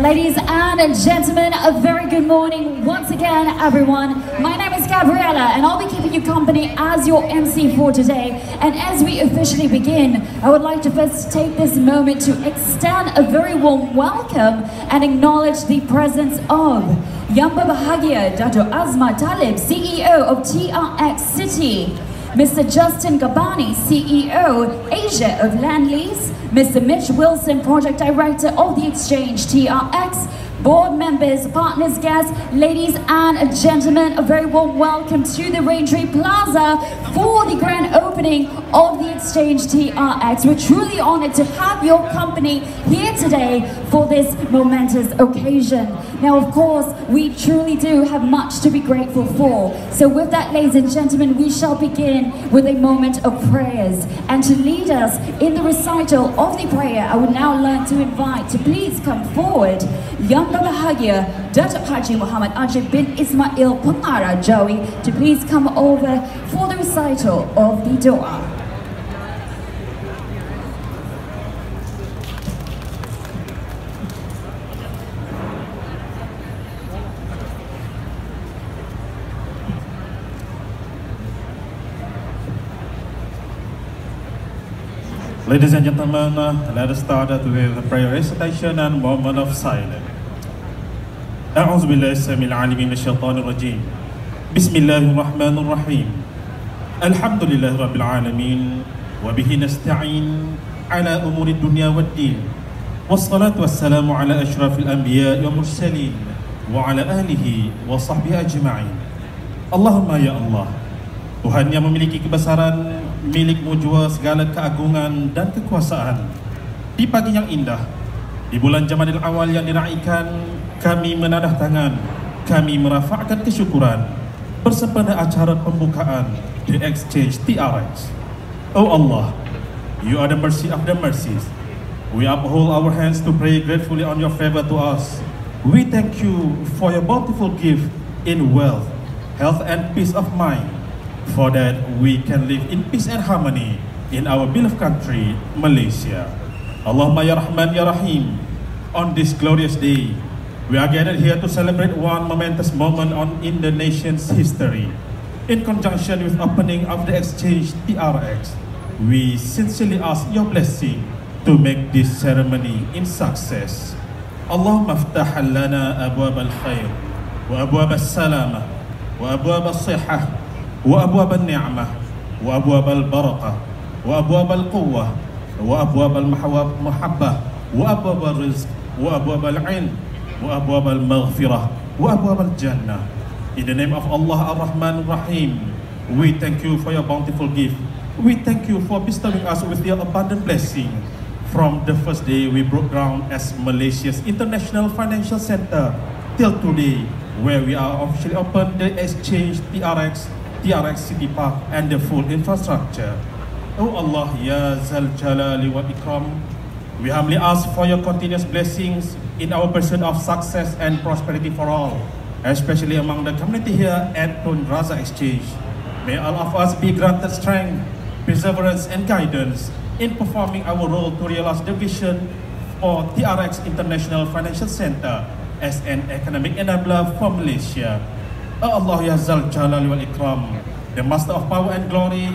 Ladies and gentlemen, a very good morning once again, everyone. My name is Gabriella, and I'll be keeping you company as your MC for today. And as we officially begin, I would like to first take this moment to extend a very warm welcome and acknowledge the presence of Yang Berbahagia Dato Azmar Talib, CEO of TRX City. Mr. Justin Gabbani, CEO, Asia of Lendlease, Mr. Mitch Wilson, Project Director of the Exchange TRX, board members, partners, guests, ladies and gentlemen, a very warm welcome to the Raintree Plaza for the grand opening of the Exchange TRX. We're truly honored to have your company here today for this momentous occasion. Now, of course, we truly do have much to be grateful for. So with that, ladies and gentlemen, we shall begin with a moment of prayers. And to lead us in the recital of the prayer, I would now like to invite to please come forward Young Bahagia Datuk Haji Muhammad Ajib bin Ismail Pengarah Jawi to please come over for the recital of the dua. Ladies and gentlemen, uh, let us start with the prayer recitation and moment of silence. أعوذ بالله السميع العليم من الشيطان الرجيم بسم الله الرحمن الرحيم الحمد لله رب العالمين وبه نستعين على أمور الدنيا والدين والصلاة والسلام على أشرف الأنبياء والمرسلين وعلى آله وصحبه أجمعين اللهم يا الله Tuhan yang memiliki kebesaran milikmu jua segala keagungan dan kekuasaan Di pagi yang indah Di bulan Jamadil Awal yang diraikan kami menadah tangan. Kami merafakkan kesyukuran. Bersempena acara pembukaan The Exchange TRX Oh Allah You are the mercy of the mercies. We uphold our hands to pray gratefully on your favor to us. We thank you for your bountiful gift in wealth, health and peace of mind. For that we can live in peace and harmony in our beloved country, Malaysia. Allahumma ya Rahman ya Rahim, on this glorious day, we are gathered here to celebrate one momentous moment on in the nation's history. In conjunction with opening of the exchange TRX, we sincerely ask your blessing to make this ceremony in success. اللهم افتح لنا أبواب الخير وأبواب السلامة وأبواب الصحة وأبواب النعمة وأبواب البركة وأبواب القوة وأبواب المحبة وأبواب الرزق وأبواب العلم Wabahal Mafira, Wabahal Jannah. In the name of Allah Ar-Rahman Ar-Rahim We thank you for your bountiful gift. We thank you for bestowing us with your abundant blessing. From the first day we broke ground as Malaysia's International Financial Center. Till today where we are officially open the exchange TRX TRX City Park and the full infrastructure. Oh Allah Ya Zal Jalali wa Ikram We humbly ask for your continuous blessings in our pursuit of success and prosperity for all, especially among the community here at Tun Raza Exchange. May all of us be granted strength, perseverance and guidance in performing our role to realize the vision for TRX International Financial Center as an economic enabler for Malaysia. Oh Allah Ya Zal Jalal wal Ikram The Master of Power and Glory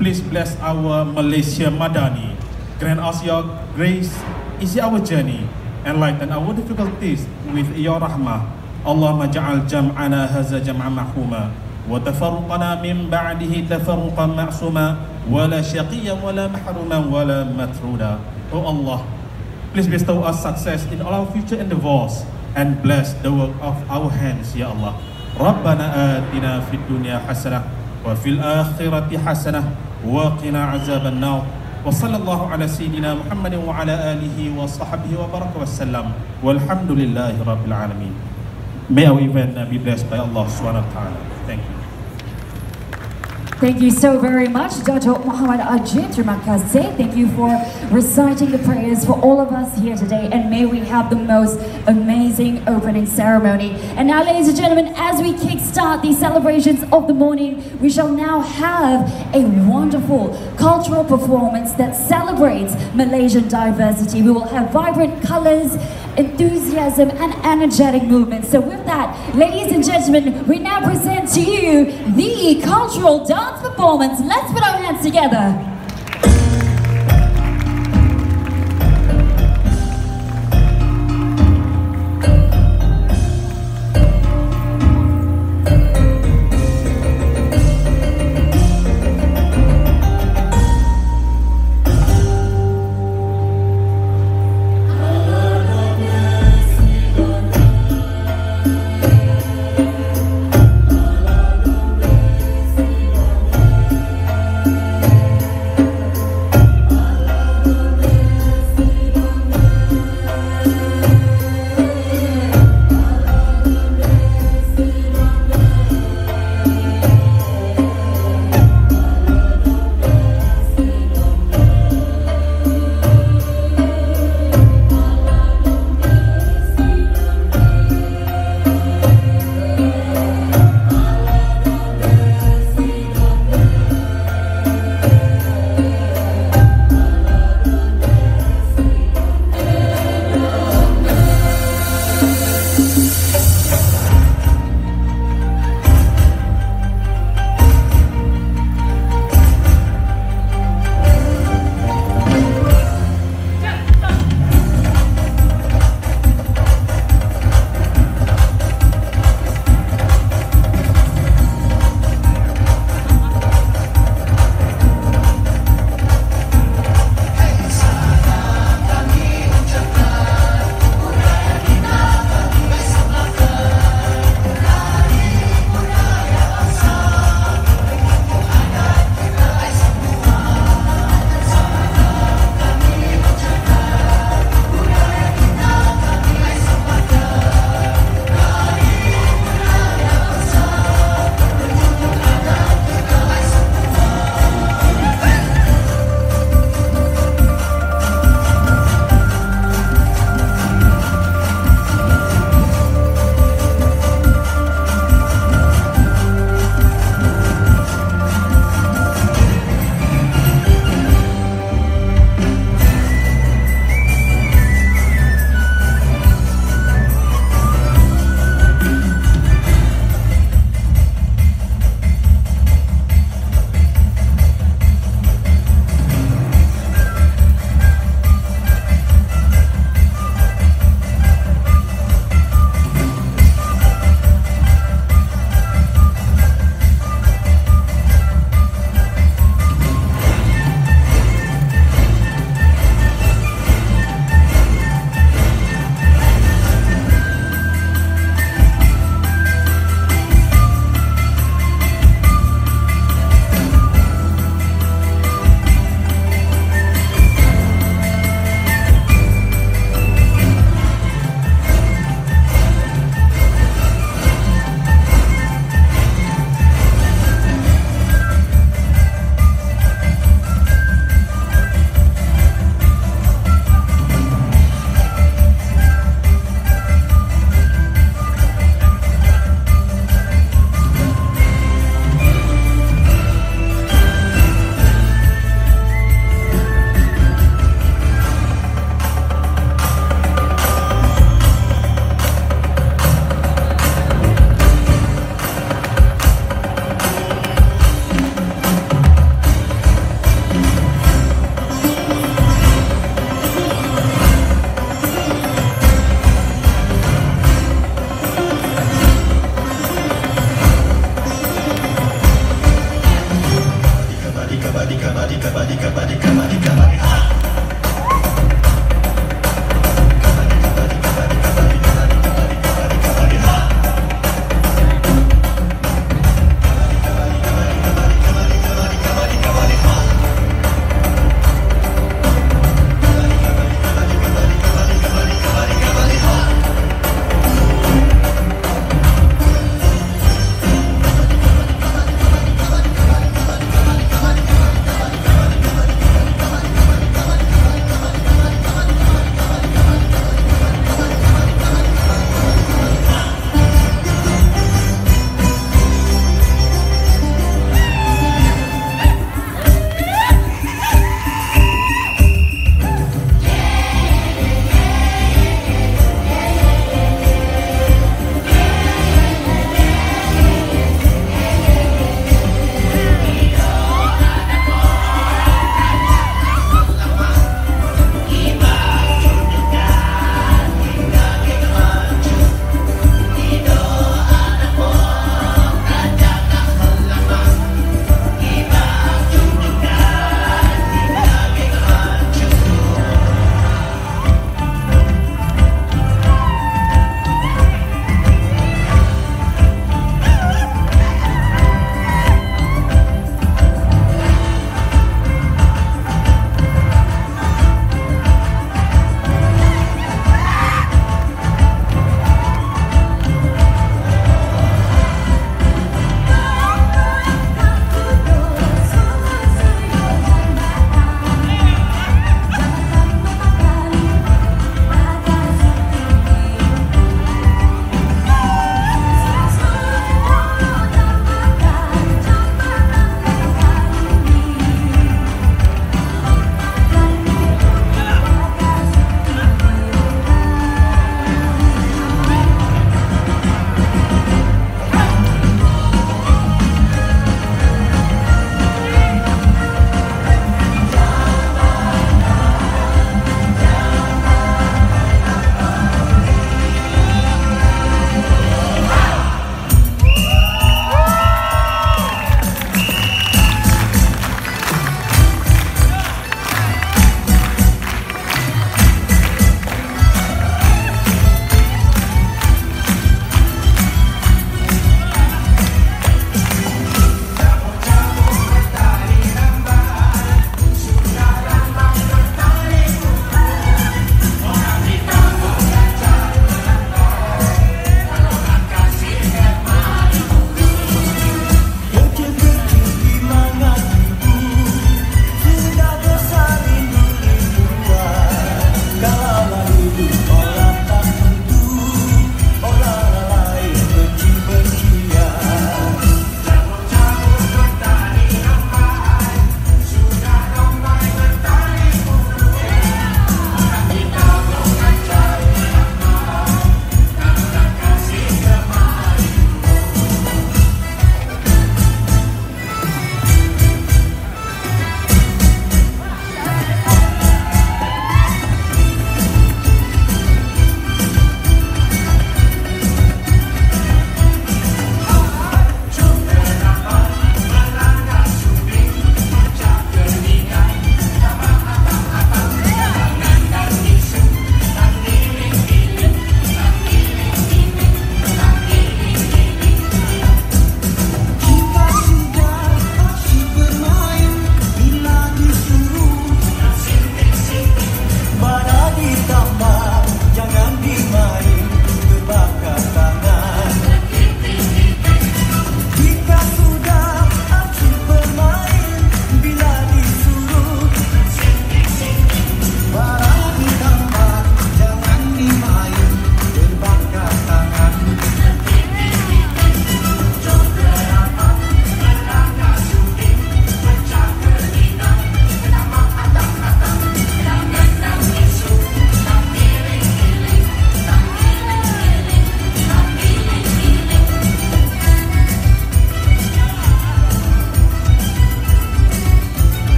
Please bless our Malaysia Madani Grant us your grace Easy our journey Enlighten our difficulties with your rahmah Allahumma ja'al jam'ana haza jam'a mahuma Wa tafarruqana min ba'dihi tafarruqan ma'suma Wala syaqiyan wala mahruman wala matruda Oh Allah Please bestow us success in all our future endeavors And bless the work of our hands, Ya Allah ربنا آتنا في الدنيا حسنة وفي الآخرة حسنة وقنا عذاب النار وصلى الله على سيدنا محمد وعلى آله وصحبه وبارك وسلم والحمد لله رب العالمين May our event be blessed by Allah subhanahu wa ta'ala. Thank you. So very much, Dr. Muhammad Ajib. Terima kasih. Thank you for reciting the prayers for all of us here today, and may we have the most amazing opening ceremony. And now, ladies and gentlemen, as we kickstart these celebrations of the morning, we shall now have a wonderful cultural performance that celebrates Malaysian diversity. We will have vibrant colors enthusiasm, and energetic movement. So with that, ladies and gentlemen, we now present to you the cultural dance performance. Let's put our hands together.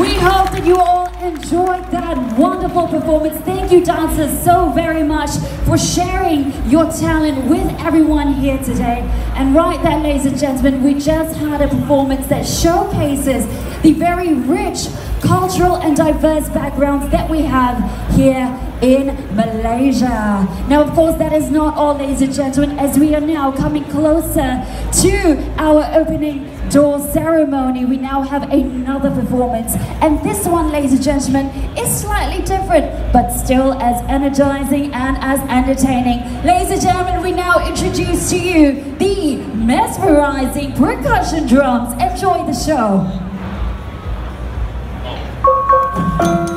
Hope that you all enjoyed that wonderful performance. Thank you, dancers, so very much for sharing your talent with everyone here today. And right there, ladies and gentlemen, we just had a performance that showcases the very rich cultural and diverse backgrounds that we have here in Malaysia. Now, of course, that is not all, ladies and gentlemen, as we are now coming closer to our opening door ceremony, we now have another performance. And this one, ladies and gentlemen, is slightly different, but still as energizing and as entertaining. Ladies and gentlemen, we now introduce to you the mesmerizing percussion drums. Enjoy the show. Will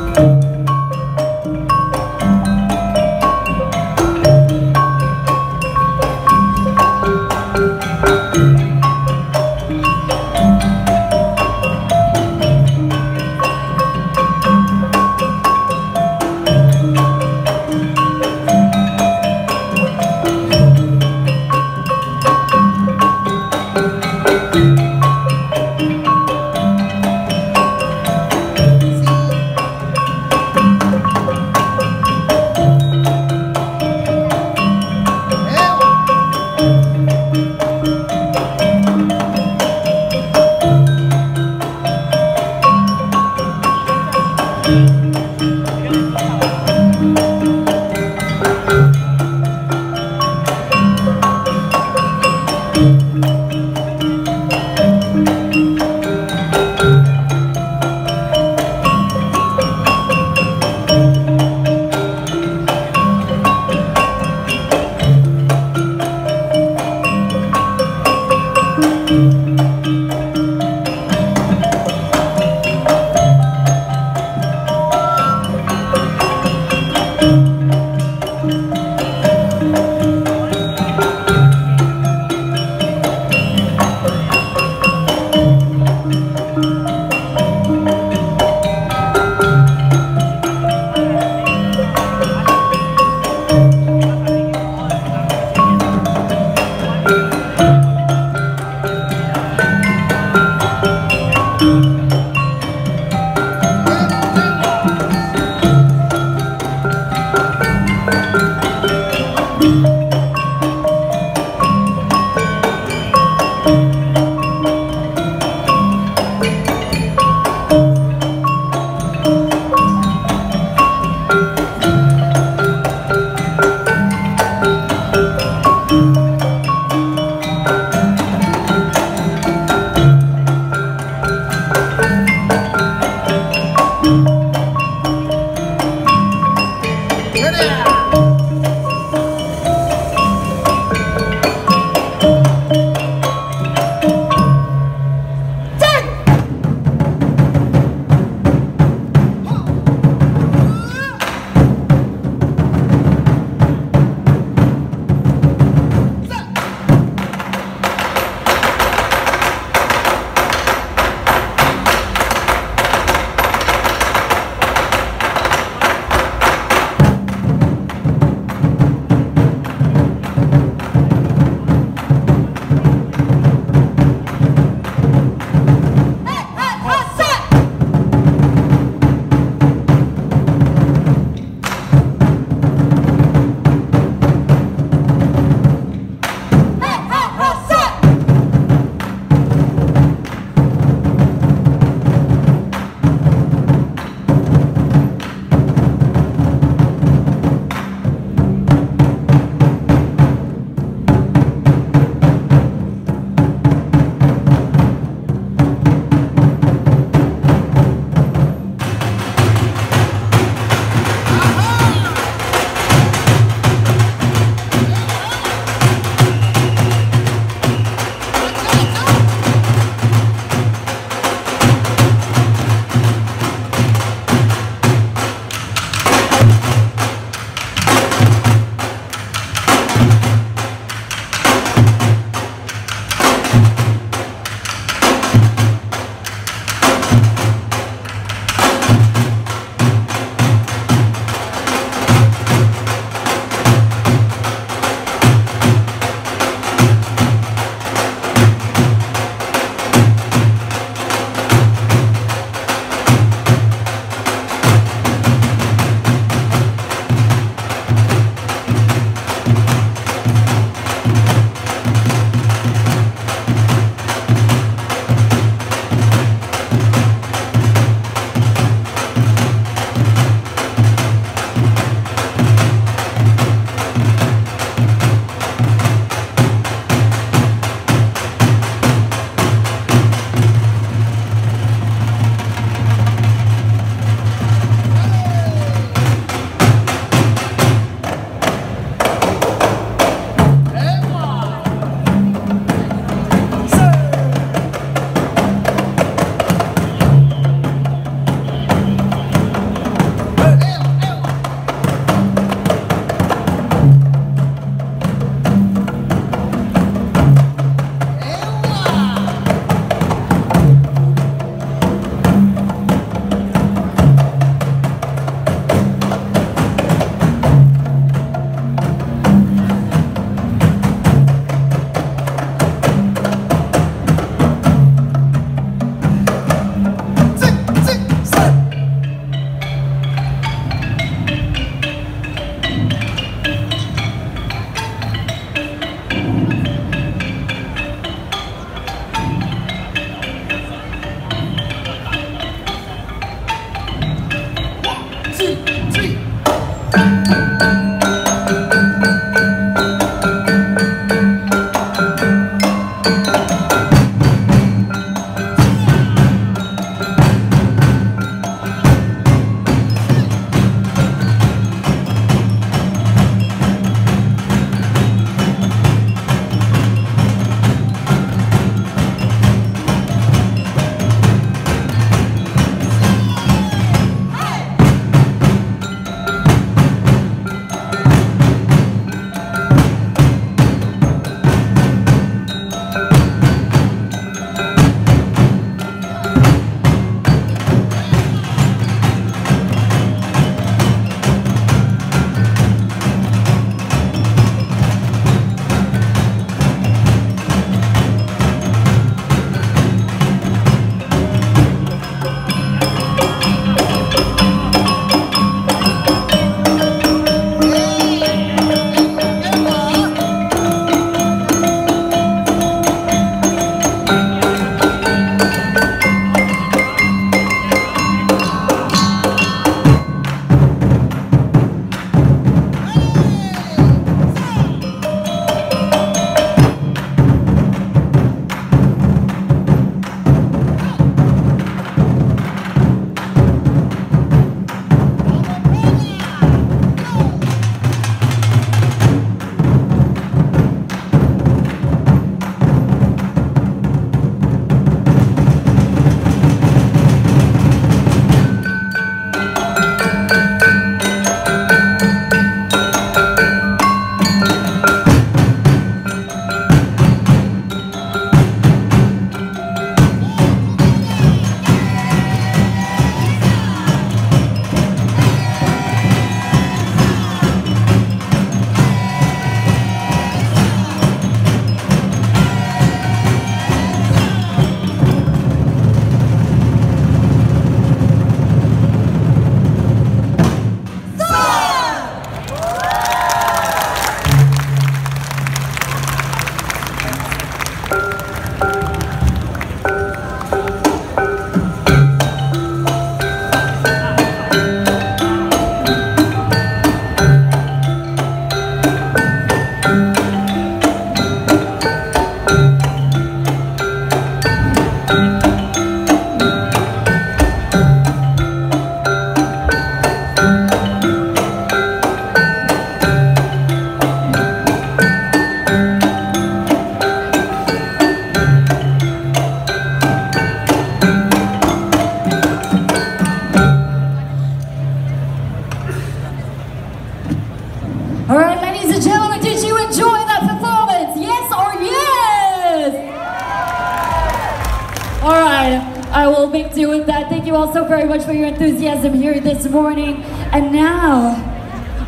much for your enthusiasm here this morning. And now,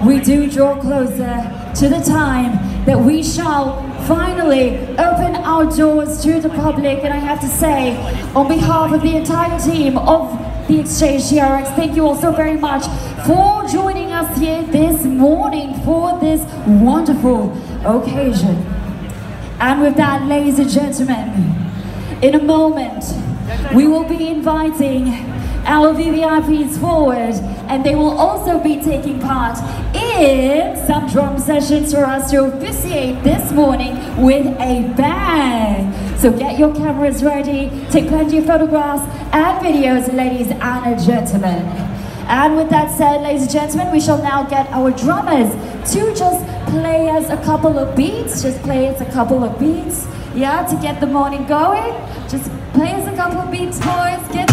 we do draw closer to the time that we shall finally open our doors to the public. And I have to say, on behalf of the entire team of the Exchange TRX, thank you all so very much for joining us here this morning for this wonderful occasion. And with that, ladies and gentlemen, in a moment, we will be inviting our VVIPs forward and they will also be taking part in some drum sessions for us to officiate this morning with a bang. So get your cameras ready, take plenty of photographs and videos, ladies and gentlemen. And with that said, ladies and gentlemen, we shall now get our drummers to just play us a couple of beats, just play us a couple of beats, yeah, to get the morning going. Just play us a couple of beats, boys, get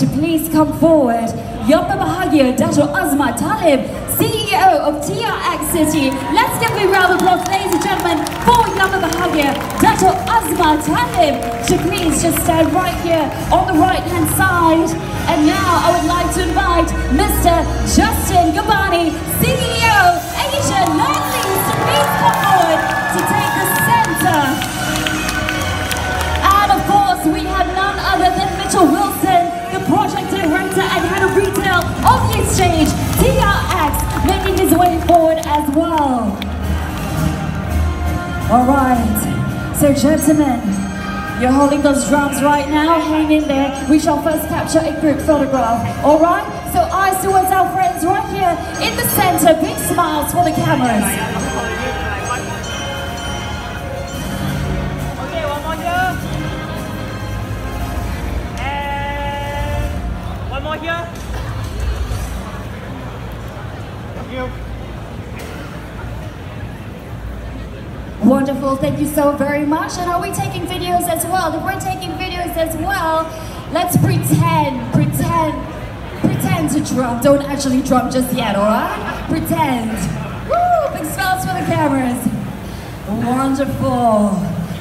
to please come forward Yang Berbahagia Dato Azmar Talib, CEO of TRX City. Let's give a round of applause, ladies and gentlemen, for Yang Berbahagia Dato Azmar Talib to please just stand right here on the right hand side. And now I would like to invite Mr. Justin Gabbani, CEO, Asia Lendlease, to please come forward exchange, TRX, making his way forward as well. All right, so gentlemen, you're holding those drums right now. Hang in there. We shall first capture a group photograph. All right, so eyes towards our friends right here in the center. Big smiles for the cameras. Okay, one more here. Hey. one more here. Wonderful, thank you so very much. And are we taking videos as well? If we're taking videos as well, let's pretend, pretend, pretend to drum. Don't actually drum just yet, alright? Pretend. Woo! Big smiles for the cameras. Wonderful.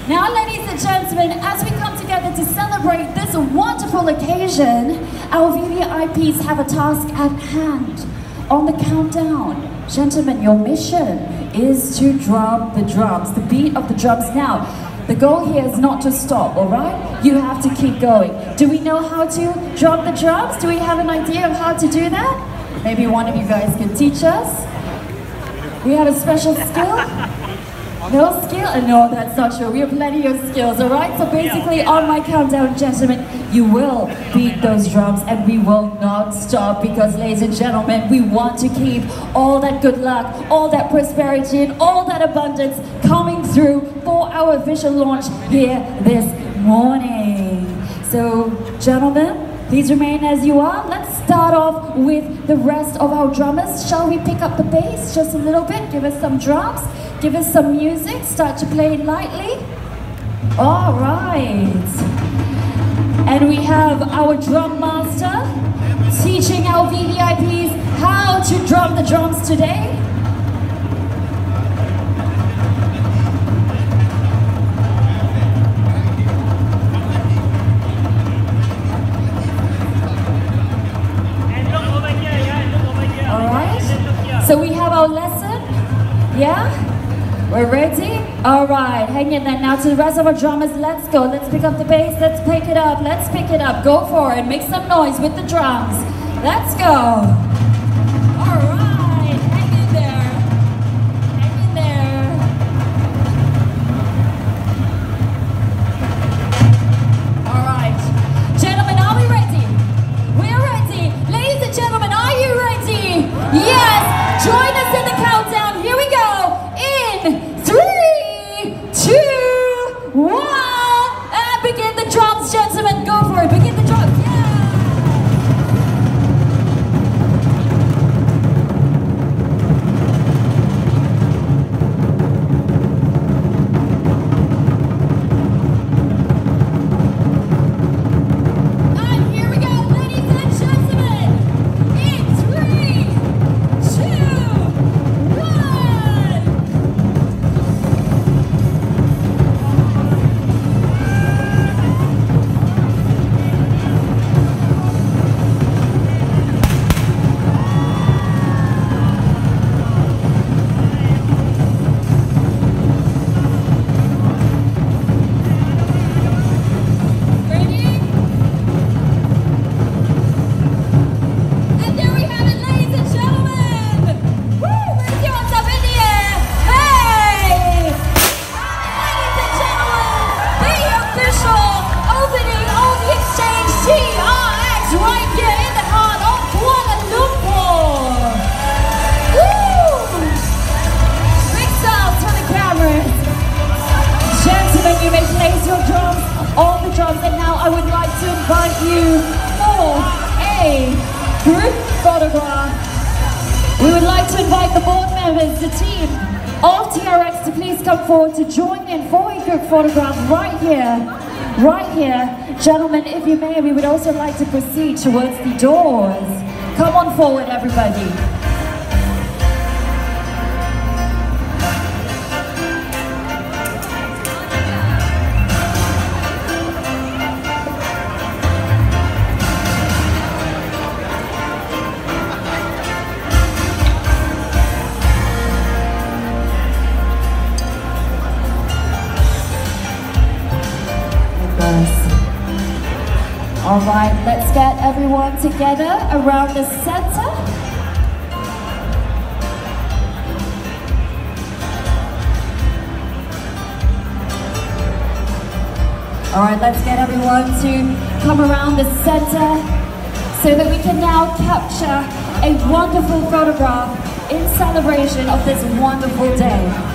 Now, ladies and gentlemen, as we come together to celebrate this wonderful occasion, our VVIPs have a task at hand. On the countdown, gentlemen, your mission is to drum the drums, the beat of the drums. Now, the goal here is not to stop, all right? You have to keep going. Do we know how to drum the drums? Do we have an idea of how to do that? Maybe one of you guys can teach us. We have a special skill? No skill? No, that's not true. We have plenty of skills, alright? So basically, on my countdown, gentlemen, you will beat those drums and we will not stop because, ladies and gentlemen, we want to keep all that good luck, all that prosperity, and all that abundance coming through for our official launch here this morning. So, gentlemen, Please remain as you are. Let's start off with the rest of our drummers. Shall we pick up the bass just a little bit? Give us some drums, give us some music, start to play lightly. All right. And we have our drum master teaching our VVIPs how to drum the drums today. All right. So we have our lesson, yeah? We're ready? All right, hang in there. Now to the rest of our drummers, let's go. Let's pick up the bass. Let's pick it up. Let's pick it up. Go for it. Make some noise with the drums. Let's go. Photograph right here, right here. Gentlemen, if you may, we would also like to proceed towards the doors. Come on forward, everybody. Together around the center. All right, let's get everyone to come around the center so that we can now capture a wonderful photograph in celebration of this wonderful day.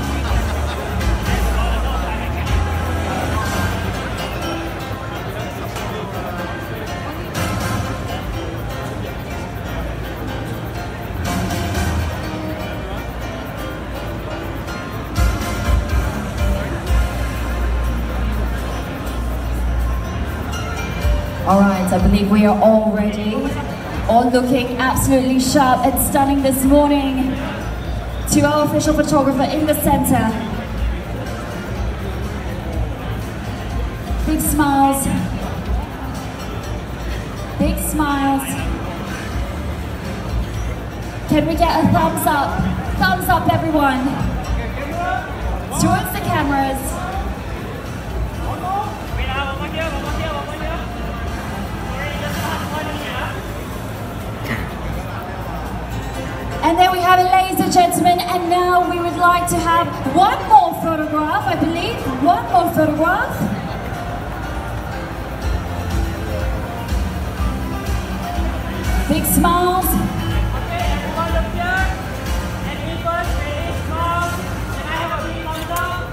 All right, I believe we are all ready, all looking absolutely sharp and stunning this morning. To our official photographer in the center. Big smiles. Big smiles. Can we get a thumbs up? Thumbs up, everyone. Towards the cameras. And then we have it, ladies and gentlemen, and now we would like to have one more photograph, I believe. One more photograph. Big smiles. Okay, everyone look here. And Nicholas, ready, small. Can I have a big thumbs up?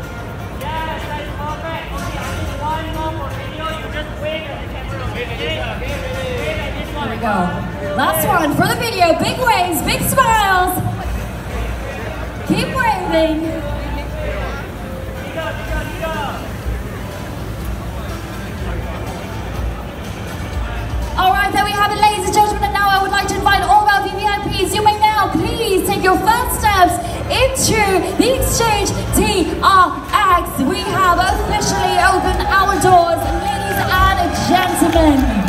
Yes, that is perfect. Okay, I need one more for video. You just wave at the camera. Okay? Wave at this one. Here we go. Last one for the video. Big waves, big smiles. Keep waving. All right, there we have it, ladies and gentlemen. And now I would like to invite all of our VIPs. You may now please take your first steps into the Exchange TRX. We have officially opened our doors, ladies and gentlemen.